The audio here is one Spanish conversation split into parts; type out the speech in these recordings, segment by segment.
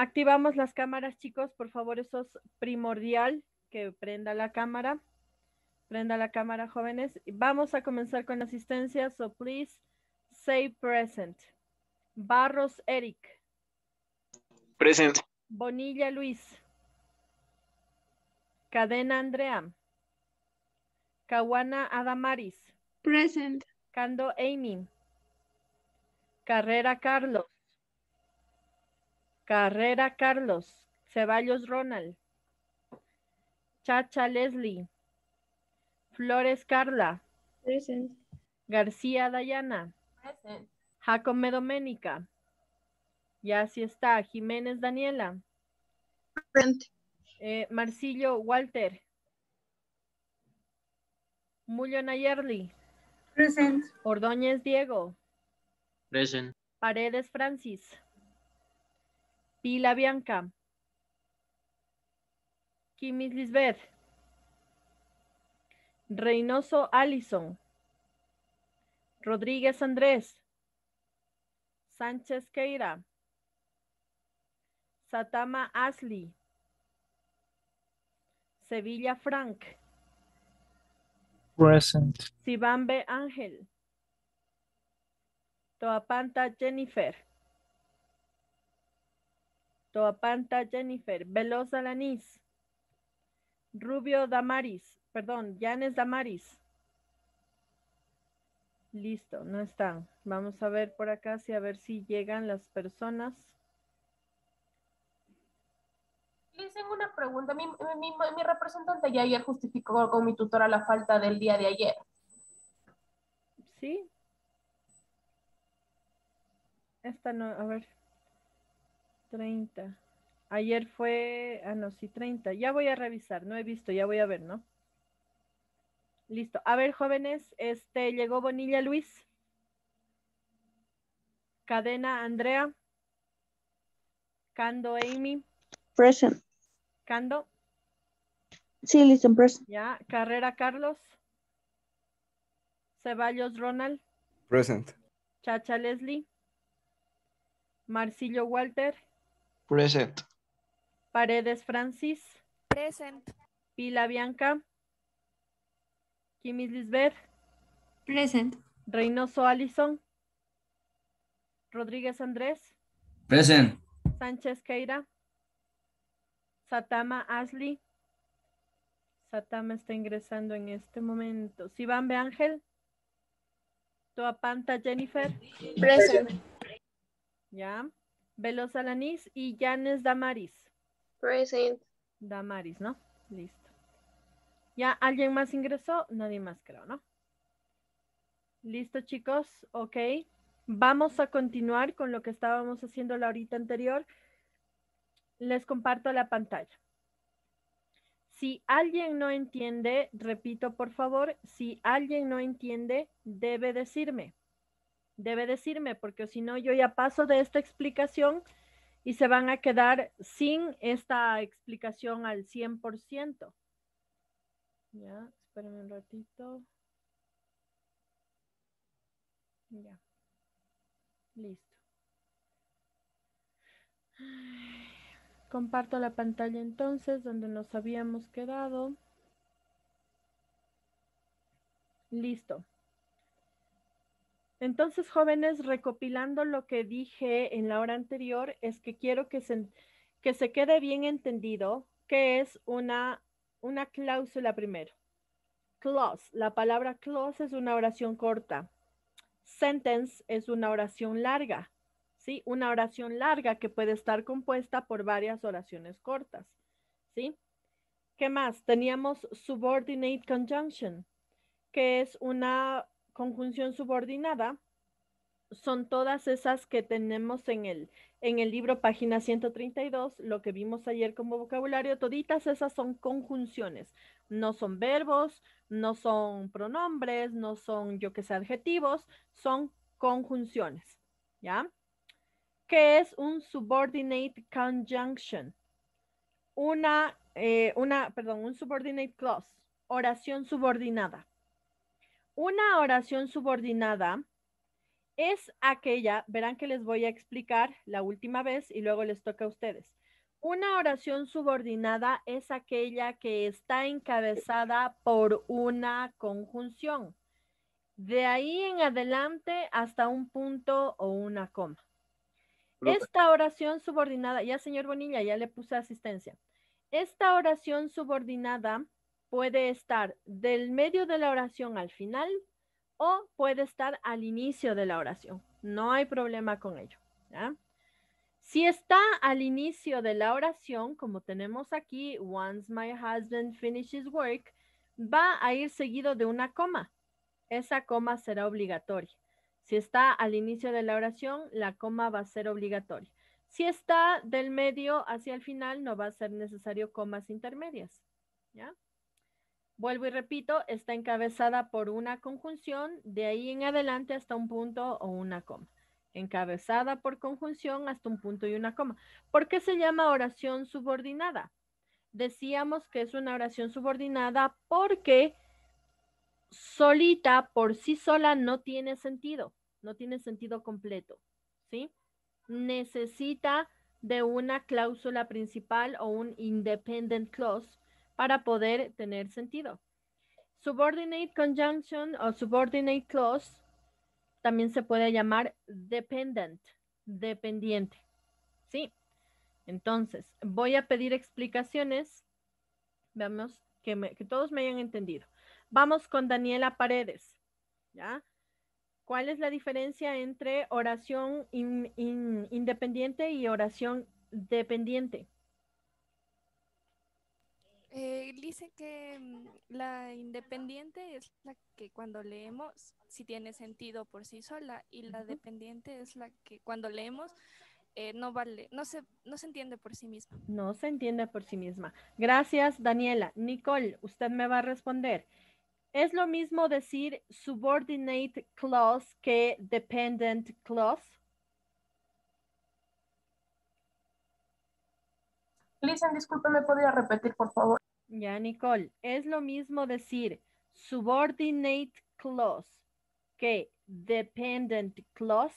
Activamos las cámaras, chicos. Por favor, eso es primordial que prenda la cámara. Prenda la cámara, jóvenes. Vamos a comenzar con asistencia. So please say present. Barros Eric. Present. Bonilla Luis. Cadena Andrea. Caguana Adamaris. Present. Cando Amy. Carrera Carlos. Carrera Carlos. Ceballos Ronald. Chacha Leslie. Flores Carla. Present. García Dayana. Jacome Doménica. Ya sí está. Jiménez Daniela. Present. Eh, Marcillo Walter. Mullo Nayerli. Present. Ordóñez Diego. Present. Paredes Francis. Pila Bianca. Kimis Lisbeth. Reynoso Allison. Rodríguez Andrés. Sánchez Keira. Satama Asli. Sevilla Frank. Present. Sibambe Ángel. Toapanta Jennifer. Toapanta Jennifer. Velosa Lanis. Rubio Damaris. Perdón, Yanes Damaris. Listo, no están. Vamos a ver por acá si a ver si llegan las personas. Les tengo una pregunta. Mi, mi- mi representante ya ayer justificó con mi tutora la falta del día de ayer. ¿Sí? Esta no, a ver. 30. Ayer fue, ah, no, sí, 30. Ya voy a revisar, no he visto, ya voy a ver, ¿no? Listo. A ver, jóvenes, este, llegó Bonilla Luis. Cadena Andrea. Cando Amy. Present. Cando, Sí, listo, present. ya. Carrera Carlos. Ceballos Ronald. Present. Chacha Leslie. Marcillo Walter. Present. Paredes Francis. Present. Pila Bianca. Kimis Lisbeth. Present. Reynoso Allison. Rodríguez Andrés. Present. Sánchez Keira. Satama Ashley. Satama está ingresando en este momento. Sibambe Ángel. Toapanta Jennifer. Present. Ya. Velosa Lanis y Yanes Damaris. Present. Damaris, ¿no? Listo. ¿Ya alguien más ingresó? Nadie más creo, ¿no? Listo, chicos. Ok. Vamos a continuar con lo que estábamos haciendo la horita anterior. Les comparto la pantalla. Si alguien no entiende, repito por favor, si alguien no entiende, debe decirme. Debe decirme, porque si no, yo ya paso de esta explicación y se van a quedar sin esta explicación al 100%. Ya, espérenme un ratito. Ya. Listo. Comparto la pantalla entonces donde nos habíamos quedado. Listo. Entonces, jóvenes, recopilando lo que dije en la hora anterior, es que quiero que se, que se quede bien entendido que es una, una cláusula primero. Clause, la palabra clause es una oración corta. Sentence es una oración larga, ¿sí? Una oración larga que puede estar compuesta por varias oraciones cortas, ¿sí? ¿Qué más? Teníamos subordinate conjunction, que es una conjunción subordinada. Son todas esas que tenemos en el, en el libro página 132, lo que vimos ayer como vocabulario, toditas esas son conjunciones, no son verbos, no son pronombres, no son, yo que sé, adjetivos, son conjunciones, ¿ya? ¿Qué es un subordinate conjunction? Una, eh, una, perdón, un subordinate clause, oración subordinada. Una oración subordinada es aquella, verán que les voy a explicar la última vez y luego les toca a ustedes. Una oración subordinada es aquella que está encabezada por una conjunción. De ahí en adelante hasta un punto o una coma. Esta oración subordinada, ya señor Bonilla, ya le puse asistencia. Esta oración subordinada puede estar del medio de la oración al final o puede estar al inicio de la oración. No hay problema con ello. Si está al inicio de la oración, como tenemos aquí, once my husband finishes work, va a ir seguido de una coma. Esa coma será obligatoria. Si está al inicio de la oración, la coma va a ser obligatoria. Si está del medio hacia el final, no va a ser necesario comas intermedias. ¿Ya? Vuelvo y repito, está encabezada por una conjunción, de ahí en adelante hasta un punto o una coma. Encabezada por conjunción hasta un punto y una coma. ¿Por qué se llama oración subordinada? Decíamos que es una oración subordinada porque solita por sí sola no tiene sentido no tiene sentido completo, ¿sí? Necesita de una cláusula principal o un independent clause para poder tener sentido. Subordinate conjunction o subordinate clause también se puede llamar dependent, dependiente, ¿sí? Entonces, voy a pedir explicaciones. Veamos que, todos me hayan entendido. Vamos con Daniela Paredes, ¿ya? ¿Cuál es la diferencia entre oración independiente y oración dependiente? Eh, dice que mm, la independiente es la que cuando leemos sí tiene sentido por sí sola y la dependiente es la que cuando leemos eh, no vale, no se, no se entiende por sí misma. No se entiende por sí misma. Gracias, Daniela. Nicole, usted me va a responder. Es lo mismo decir subordinate clause que dependent clause. Listen, disculpe, ¿me podría repetir, por favor? Ya, Nicole. Es lo mismo decir subordinate clause que dependent clause.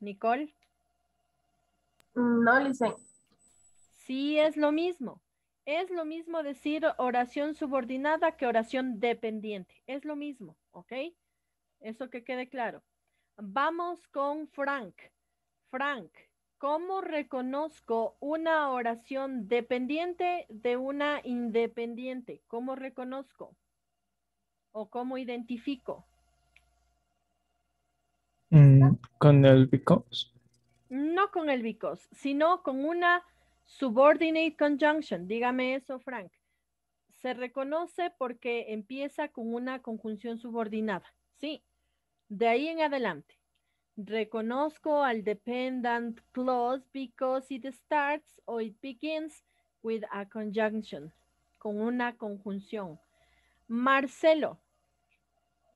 Nicole. No, Listen. Sí, es lo mismo. Es lo mismo decir oración subordinada que oración dependiente. Es lo mismo, ¿ok? Eso que quede claro. Vamos con Frank. Frank, ¿cómo reconozco una oración dependiente de una independiente? ¿Cómo reconozco? ¿O cómo identifico? Mm, con el because. No con el because, sino con una Subordinate conjunction, dígame eso, Frank. Se reconoce porque empieza con una conjunción subordinada. Sí, de ahí en adelante. Reconozco al dependent clause because it starts or it begins with a conjunction, con una conjunción. Marcelo,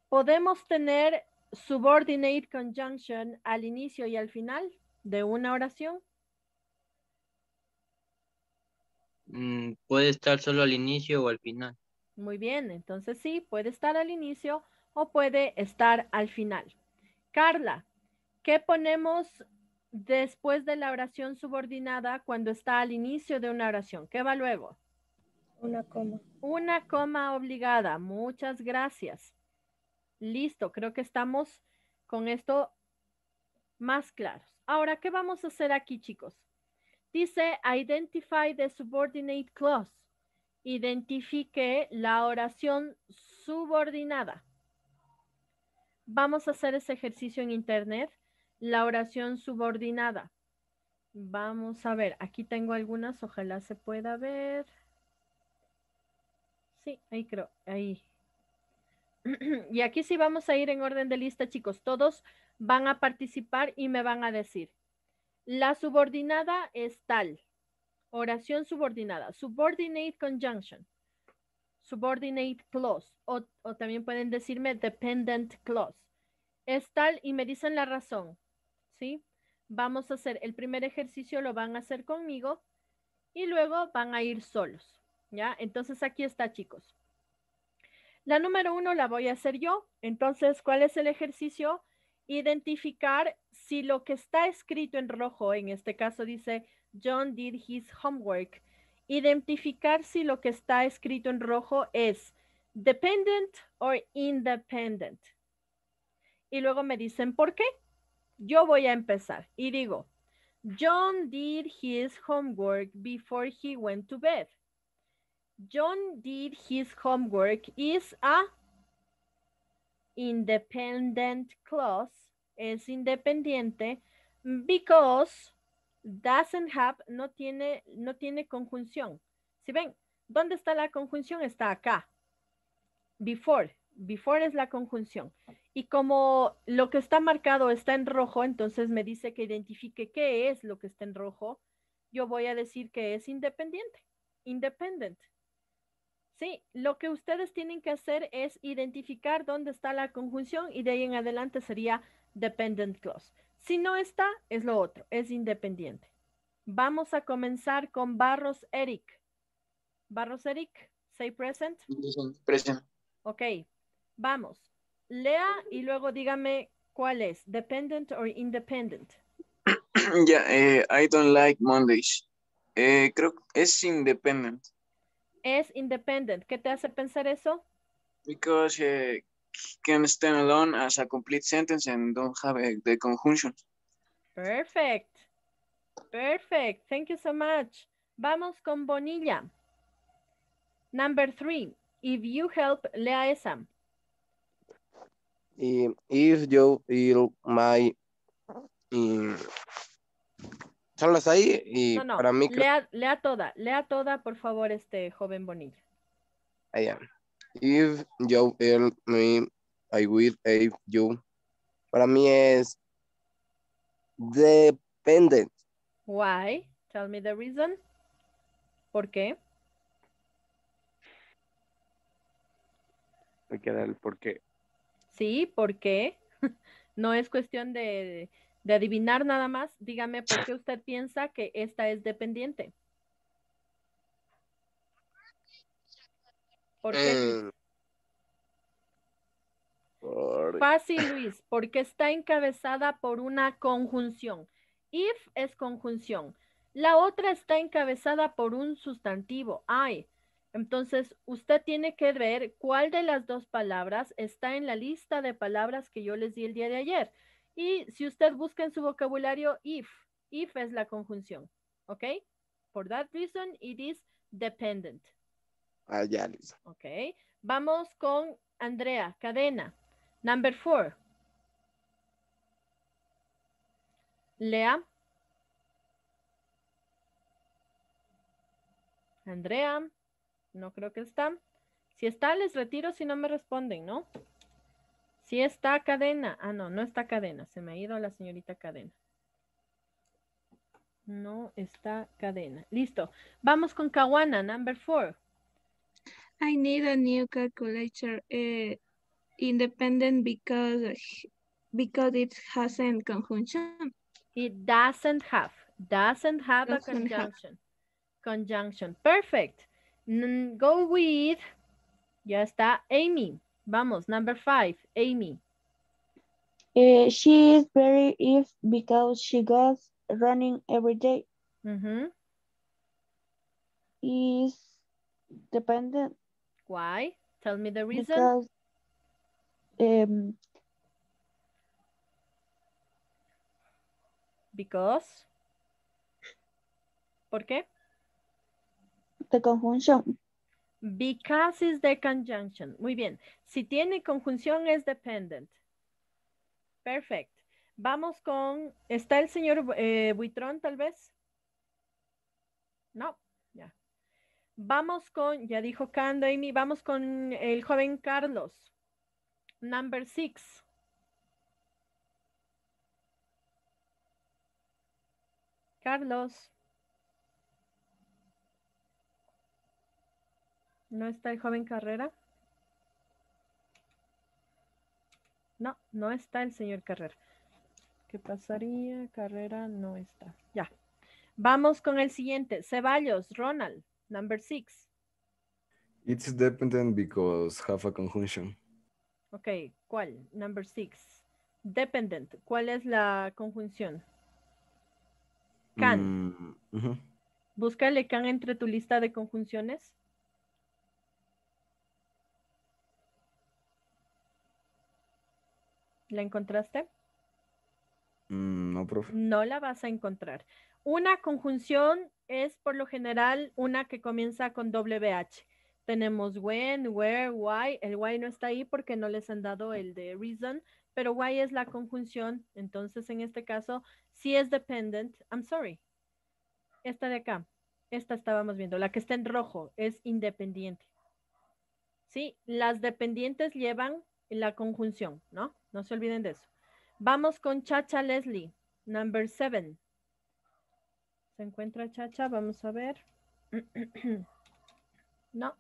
¿podemos tener subordinate conjunction al inicio y al final de una oración? Mm, puede estar solo al inicio o al final. Muy bien, entonces sí, puede estar al inicio o puede estar al final. Carla, ¿qué ponemos después de la oración subordinada cuando está al inicio de una oración? ¿Qué va luego? Una coma. Una coma obligada. Muchas gracias. Listo, creo que estamos con esto más claros. Ahora, ¿qué vamos a hacer aquí, chicos? Dice, identify the subordinate clause. Identifique la oración subordinada. Vamos a hacer ese ejercicio en internet. La oración subordinada. Vamos a ver, aquí tengo algunas, ojalá se pueda ver. Sí, ahí creo, ahí. y aquí sí vamos a ir en orden de lista, chicos. Todos van a participar y me van a decir. La subordinada es tal. Oración subordinada. Subordinate conjunction. Subordinate clause. O, también pueden decirme dependent clause. Es tal y me dicen la razón. ¿Sí? Vamos a hacer el primer ejercicio, lo van a hacer conmigo y luego van a ir solos. ¿Ya? Entonces aquí está, chicos. La número uno la voy a hacer yo. Entonces, ¿cuál es el ejercicio? Identificar si lo que está escrito en rojo, en este caso dice John did his homework. Identificar si lo que está escrito en rojo es dependent or independent. Y luego me dicen por qué. Yo voy a empezar y digo, John did his homework before he went to bed. John did his homework is a independent clause. Es independiente because doesn't have no tiene, no tiene conjunción. Si ven, ¿dónde está la conjunción? Está acá. Before. Before es la conjunción. Y como lo que está marcado está en rojo, entonces me dice que identifique qué es lo que está en rojo. Yo voy a decir que es independiente. Independent. Sí, lo que ustedes tienen que hacer es identificar dónde está la conjunción y de ahí en adelante sería dependent clause. Si no está, es lo otro, es independiente. Vamos a comenzar con Barros Eric. Barros Eric, say present. Present. Ok, vamos. Lea y luego dígame cuál es, dependent or independent. Ya, eh, I don't like Mondays. Eh, creo que es independent. Es independent. ¿Qué te hace pensar eso? Because uh, can stand alone as a complete sentence and don't have a, the conjunction. Perfect. Perfect. Thank you so much. Vamos con Bonilla. Number three. If you help, lea esa. Y if you will my solo ahí y No, no. para mí creo Lea, lea toda. Lea toda, por favor, este joven Bonilla. I am. If you will me I will if you para mí es dependent Why? Tell me the reason. ¿Por qué? me queda el porqué. Sí, ¿por qué? No es cuestión de, de adivinar nada más. Dígame por qué usted piensa que esta es dependiente. ¿Por qué? Por- Fácil, Luis, porque está encabezada por una conjunción. If es conjunción. La otra está encabezada por un sustantivo, I. Entonces, usted tiene que ver cuál de las dos palabras está en la lista de palabras que yo les di el día de ayer. Y si usted busca en su vocabulario, if. If es la conjunción. ¿Ok? For that reason, it is dependent. Ah, ya, listo. Ok. Vamos con Andrea, cadena. Number four. Lea. Andrea. No creo que está. Si está, les retiro si no me responden, ¿no? Si está cadena. Ah, no, no está cadena. Se me ha ido la señorita cadena. No está cadena. Listo. Vamos con Kawana, number four. I need a new calculator uh, independent because because it hasn't conjunction. It doesn't have. Doesn't have a Doesn't have. conjunction. Conjunction. Perfect. N- go with. Ya está. Amy. Vamos. Number five. Amy. Uh, she is very if because she goes running every day. Ujú. Is dependent Why? Tell me the reason. because um Because. ¿Por qué? the conjunction. Because is the conjunction. Muy bien. Si tiene conjunción es dependent. Perfect. Vamos con, ¿está el señor eh, Buitrón tal vez? No, ya. Vamos con, ya dijo Cando Amy, vamos con el joven Carlos. Number six. Carlos. ¿No está el joven Carrera? No, no está el señor Carrera. ¿Qué pasaría? Carrera no está. Ya. Vamos con el siguiente. Ceballos, Ronald, number six. It's dependent because have a conjunction. Ok, ¿cuál? Number six. Dependent. ¿Cuál es la conjunción? Can. Mm. Búscale can entre tu lista de conjunciones. ¿La encontraste? Mm, no, profe. No la vas a encontrar. Una conjunción es por lo general una que comienza con WH. Tenemos when, where, why. El why no está ahí porque no les han dado el de reason, pero why es la conjunción. Entonces, en este caso, si es dependent, I'm sorry. Esta de acá, esta estábamos viendo, la que está en rojo es independiente. Sí, las dependientes llevan la conjunción, ¿no? No se olviden de eso. Vamos con Chacha Leslie, number seven. ¿Se encuentra Chacha? Vamos a ver. no,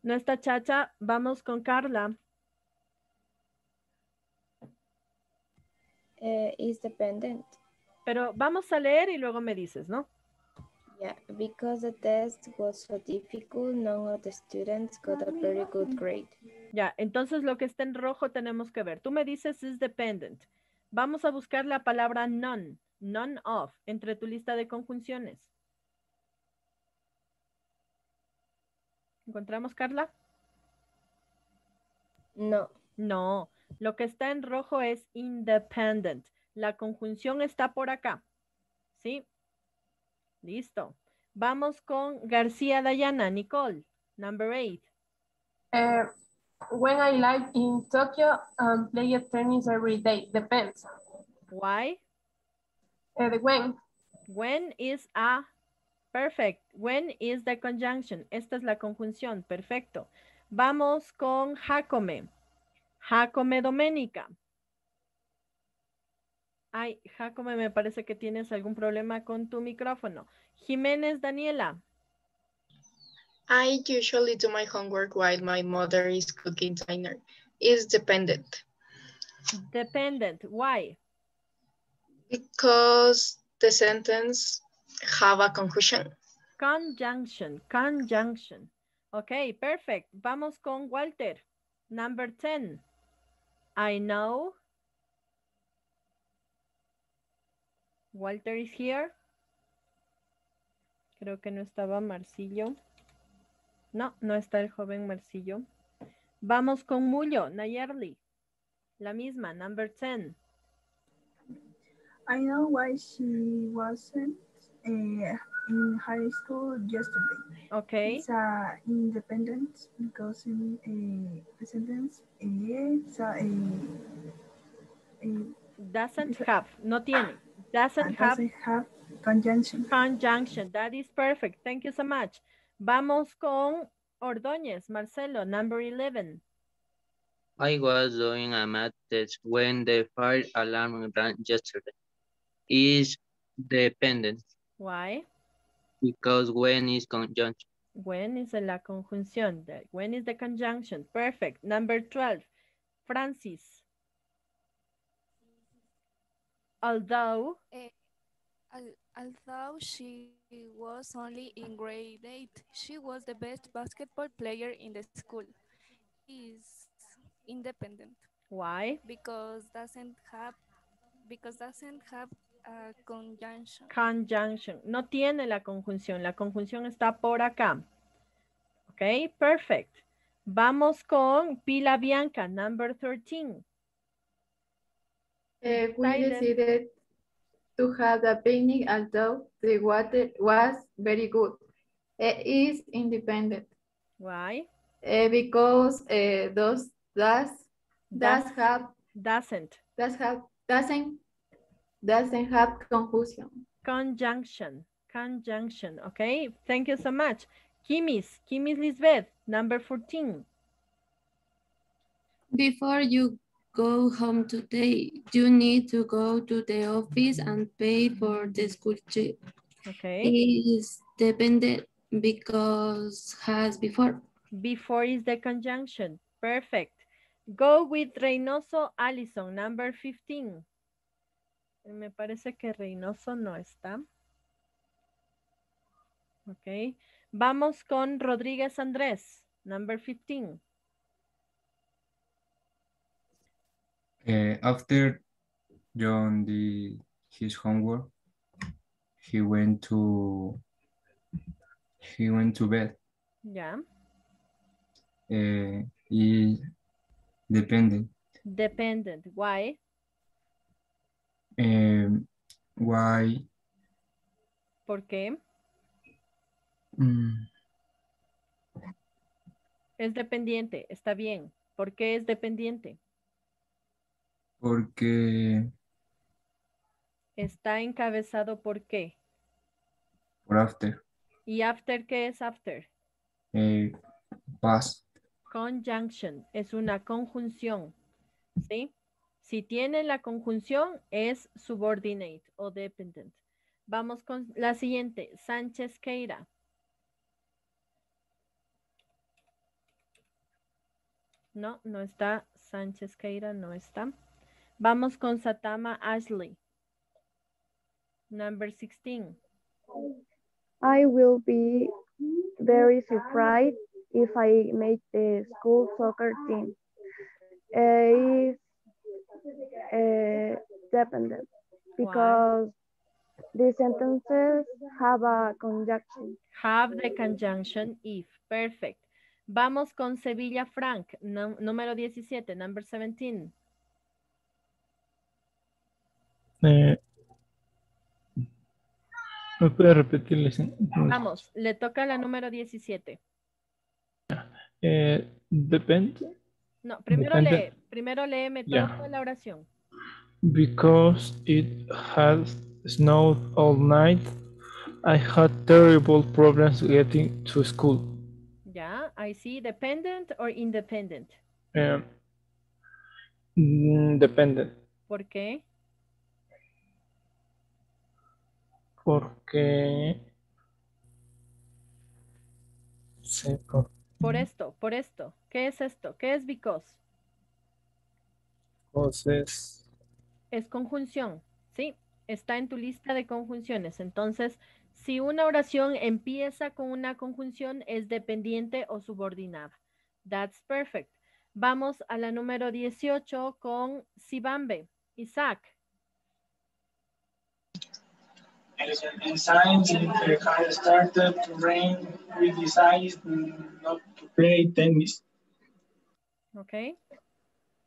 no está Chacha. Vamos con Carla. Uh, is dependent. Pero vamos a leer y luego me dices, ¿no? Yeah, because the test was so difficult, none of the students got a very good grade. Ya, entonces lo que está en rojo tenemos que ver. Tú me dices is dependent. Vamos a buscar la palabra none, none of, entre tu lista de conjunciones. ¿Encontramos, Carla? No. No, lo que está en rojo es independent. La conjunción está por acá. ¿Sí? Listo. Vamos con García Dayana, Nicole, number eight. Eh, when I live in Tokyo and play tennis every day, depends. Why? Eh, when. When is a perfect. When is the conjunction. Esta es la conjunción. Perfecto. Vamos con Jacome. Jacome Doménica. Ay, Jacome, me parece que tienes algún problema con tu micrófono. Jiménez Daniela. I usually do my homework while my mother is cooking dinner. Is dependent Dependent. Why? Because the sentence have a conjunction. Conjunction. Conjunction. Ok, perfect. Vamos con Walter. Number 10. I know. Walter is here. Creo que no estaba Marcillo. No, no está el joven Marcillo. Vamos con Mullo, Nayerli. La misma, number 10. I know why she wasn't uh, in high school yesterday. Okay. It's uh, independent because in uh, the sentence it's uh, a, a Doesn't have, no tiene. Doesn't have doesn't have conjunction. conjunction. That is perfect. Thank you so much. Vamos con Ordóñez, Marcelo, number 11. I was doing a math test when the fire alarm rang yesterday. Is dependent Why? because when is conjunction. When is la conjunción? The- When is the conjunction? Perfect. Number 12. Francis. Although, Eh, al- although she was only in grade 8, she was the best basketball player in the school. Is independent why? because doesn't have because doesn't have a conjunction. Conjunction. No tiene la conjunción. La conjunción está por acá. Ok, perfect. Vamos con Pila Bianca, number 13. Uh, we Silent. decided to have a picnic although the water was very good. Uh, is independent Why? uh, because uh, those does does Does- have Doesn't. does have doesn't doesn't have conjunction. Conjunction. Conjunction. Okay, thank you so much. Kimis, Kimis Lisbeth, number 14. Before you go home today, you need to go to the office and pay for the school trip. Okay. Is dependent because has before. Before is the conjunction. Perfect. Go with Reynoso Allison, number 15. Me parece que Reynoso no está. Ok. Vamos con Rodríguez Andrés, Number 15. Uh, after John did his homework, he went to he went to bed. Ya. Uh, he dependent. Dependent. Why? Why? ¿Por qué? Mm, Es dependiente. Está bien. ¿Por qué es dependiente? porque Está encabezado por qué. por after ¿Y after qué es after? eh, past Conjunction. Es una conjunción. ¿Sí? Si tiene la conjunción es subordinate o dependent. Vamos con la siguiente. Sánchez Queira. No, no está. Sánchez Queira no está. Vamos con Satama Ashley. Number 16. I will be very surprised if I make the school soccer team. It's uh, dependent because the sentences have a conjunction. Have the conjunction if. Perfect. Vamos con Sevilla Frank, nú- número 17, number 17. Eh, ¿Me puede repetir? Vamos, le toca la número 17. Eh, depend No, primero lee, primero léeme toda la oración. because it has snowed all night. I had terrible problems getting to school. Ya, I see dependent or independent. Mm, dependent ¿Por qué? porque sí, por- Por esto, por esto. ¿Qué es esto? ¿Qué es because? entonces Es conjunción, ¿sí? Está en tu lista de conjunciones. Entonces, si una oración empieza con una conjunción, es dependiente o subordinada. That's perfect. Vamos a la número 18 con Sibambe. Isaac. In science, it had started to rain. We decided not to play tennis. ¿Ok?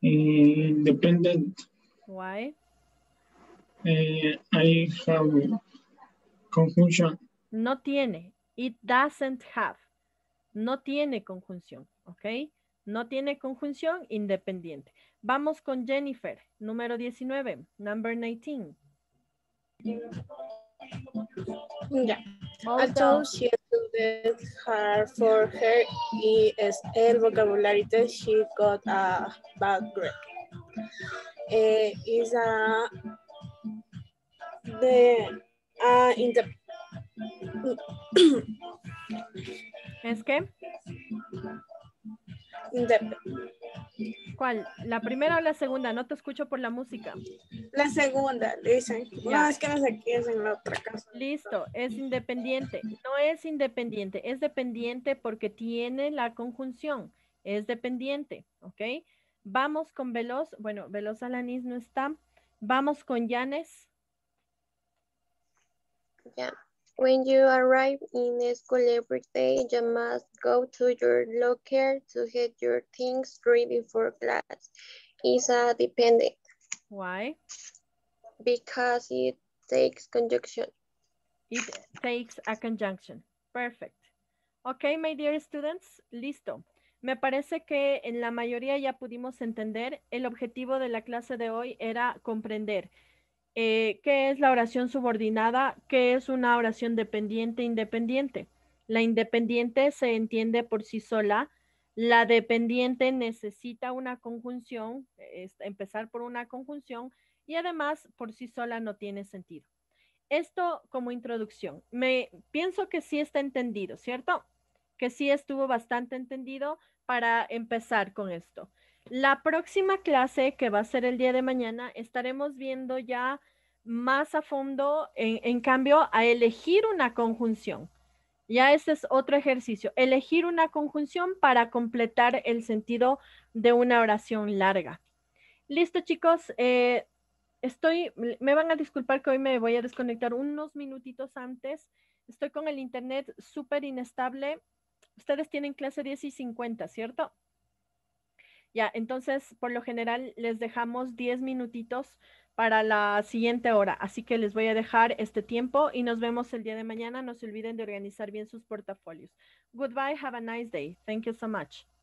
Independent. Why? eh, I have conjunction. No tiene. It doesn't have. No tiene conjunción. ¿Ok? No tiene conjunción independiente. Vamos con Jennifer. Número 19. Number 19. Ya. Hold Although she studied hard for her ESL vocabulary test, she got a bad grade. Eh, is a the uh, in the ¿Es que? Indep- ¿Cuál? ¿La primera o la segunda? No te escucho por la música. la segunda, dicen. No, Ya. es que no sé qué es en la otra casa. Listo, es independiente. No es independiente, es dependiente porque tiene la conjunción. Es dependiente, ¿ok? Vamos con Veloz. Bueno, Veloz Alanis no está. Vamos con Yanes. Yeah. When you arrive in school every day, you must go to your locker to get your things ready for class. It's a dependent Why? because it takes conjunction. It takes a conjunction. Perfect. Ok, my dear students, listo. Me parece que en la mayoría ya pudimos entender. El objetivo de la clase de hoy era comprender eh, qué es la oración subordinada, qué es una oración dependiente independiente. La independiente se entiende por sí sola. La dependiente necesita una conjunción, es empezar por una conjunción y además por sí sola no tiene sentido. Esto como introducción. Me pienso que sí está entendido, ¿cierto? Que sí estuvo bastante entendido para empezar con esto. La próxima clase, que va a ser el día de mañana, estaremos viendo ya más a fondo, en, cambio, a elegir una conjunción. Ya ese es otro ejercicio. Elegir una conjunción para completar el sentido de una oración larga. Listo, chicos. Eh, estoy, me van a disculpar que hoy me voy a desconectar unos minutitos antes. Estoy con el internet súper inestable. Ustedes tienen clase 10 y 50, ¿cierto? Ya, entonces, por lo general, les dejamos 10 minutitos para la siguiente hora. Así que les voy a dejar este tiempo y nos vemos el día de mañana. No se olviden de organizar bien sus portafolios. Goodbye. Have a nice day. Thank you so much.